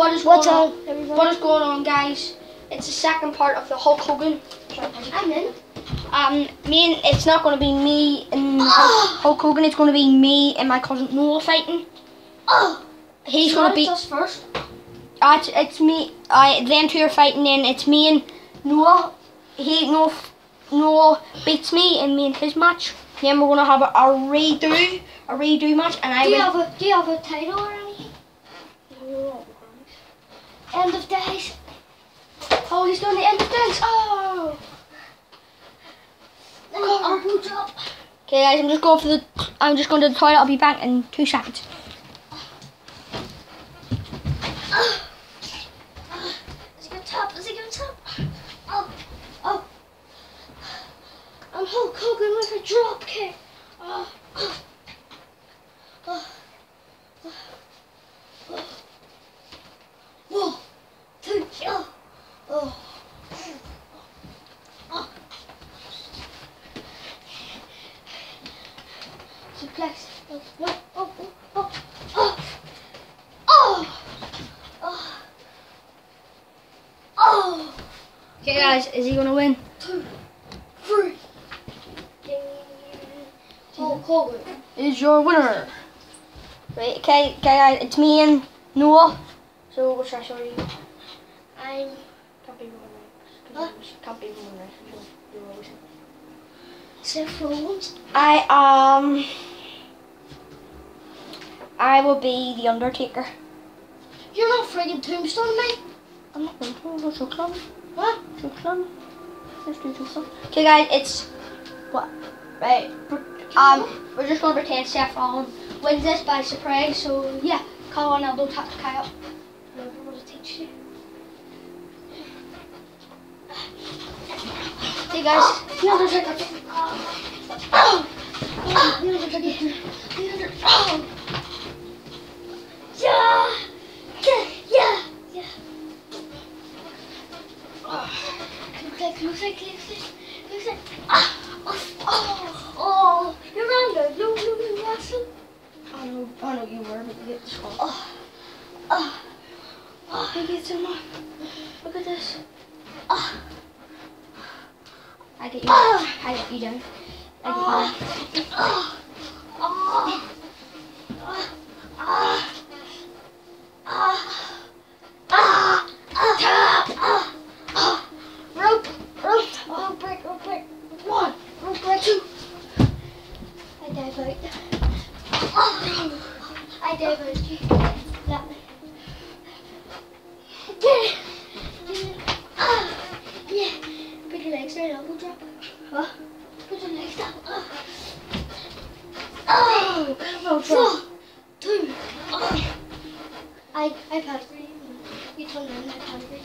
What is What's going on? What is going on, guys? It's the second part of the Hulk Hogan. I'm in. Um, me and it's not going to be me and Hulk Hogan. It's going to be me and my cousin Noah fighting. Oh, He's going to be. us first. Uh, it's, it's me. I them two are fighting, and it's me and Noah. He Noah, Noah beats me and me and his match. Then we're gonna have a, a redo, a redo match, and I Do you have a Do you have a title? End of days. Oh, he's doing the end of days. Oh. Then I'll boot up. Okay, guys, I'm just going for the. I'm just going to the toilet. I'll be back in two seconds. Is it gonna top? Is it gonna top? Oh, oh. I'm Hulk Hogan with a drop kick. Oh, oh, oh, oh, oh. Whoa, two, oh, oh. Oh. Suplex. Oh, no, oh, oh, oh, oh, oh, oh. Oh, Okay, guys, is he gonna win? two, three. Hulk Hogan. Is your winner? Right. Okay, okay, guys, it's me and Noah. So what should I show you? I'm Can't be one Huh? Can't be one You're always. Seth I um. I will be the Undertaker. You're not friggin' Tombstone, mate. I'm not going to. What's your club? What? Your club? Let's do your club. Okay, guys, it's what? Right. Um, we're just going to pretend Seth Rollins wins this by surprise. So yeah, call tap up. Whatever what to you. Okay, guys. Oh. Oh. The Undertaker. The Undertaker. Oh. Looks like, looks like, looks like. Ah. Oh. Oh. Oh. You're on blue, blue, blue, Russell. I know, I know you were, but you get the score. Oh. Oh. Oh. I get some more. Look at this. Oh. I get you. Ah. I get you down. I Oh. get you down. Oh. Oh. Oh. I I passed. You told me I passed three.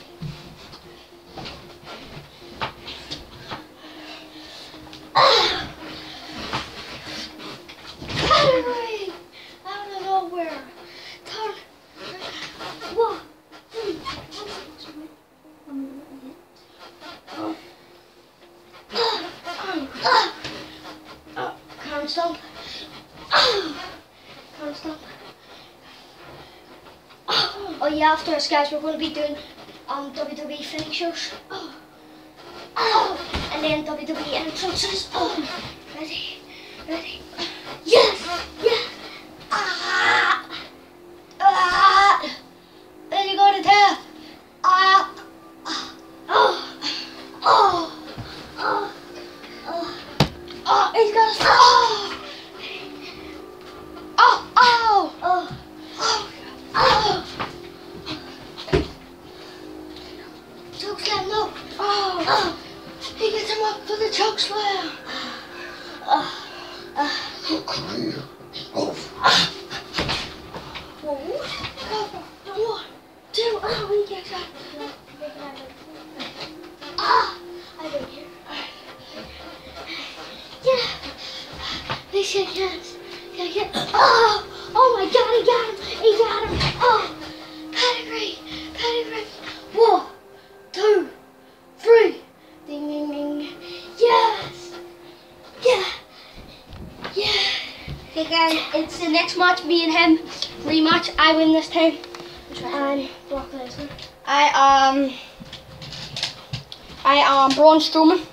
Ah. Category out of nowhere. Turn. One, two, Oh. Ah. Ah. Ah. Can't stop. Ah. Can't stop. Oh yeah, after this guys we're going to be doing um, WWE finishers. Oh. Oh. And then WWE entrances. Oh. Ready? Ready? Yes! Yes! Ah! Ah! You go to. Ah! Ah! Oh! Oh! Oh! Oh! Choke slam, no! Oh! oh. He gets him up for the choke slam! Oh! Uh, oh! Uh. career over. Whoa. One, two, oh, he gets up. Ah! I don't hear. Yeah! They shake hands. Yeah, yeah. Oh! Oh my god, he got him! He got him! Oh! Pedigree! Pedigree! One, two, three! Ding, ding, ding. Yes! Yeah! Yeah! Okay, guys, it's the next match. Me and him rematch. I win this time. I'm Brock Lesnar. I am. I am Braun Strowman.